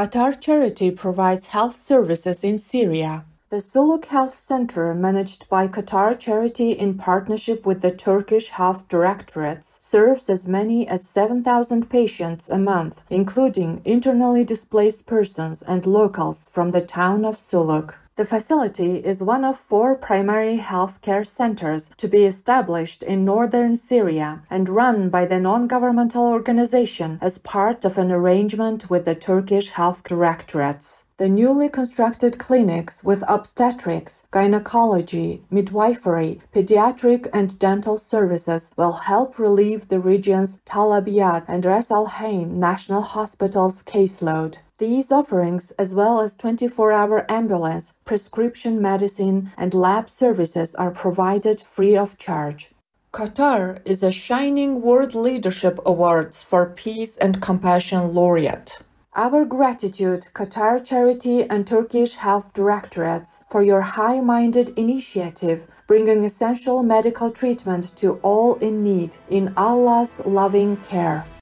Qatar Charity provides health services in Syria. The Suluk Health Center, managed by Qatar Charity in partnership with the Turkish Health Directorates, serves as many as 7,000 patients a month, including internally displaced persons and locals from the town of Suluk. The facility is one of four primary healthcare centers to be established in northern Syria and run by the non-governmental organization as part of an arrangement with the Turkish Health Directorates. The newly constructed clinics with obstetrics, gynecology, midwifery, pediatric and dental services will help relieve the region's Tal Abyad and Ras Al Ain National Hospitals caseload. These offerings, as well as 24-hour ambulance, prescription medicine, and lab services are provided free of charge. Qatar is a Shining World Leadership Awards for Peace and Compassion laureate. Our gratitude, Qatar Charity and Turkish Health Directorates, for your high minded initiative bringing essential medical treatment to all in need in Allah's loving care.